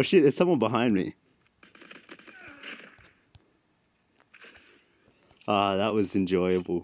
Oh shit, there's someone behind me. Ah, that was enjoyable.